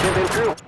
Wir been true.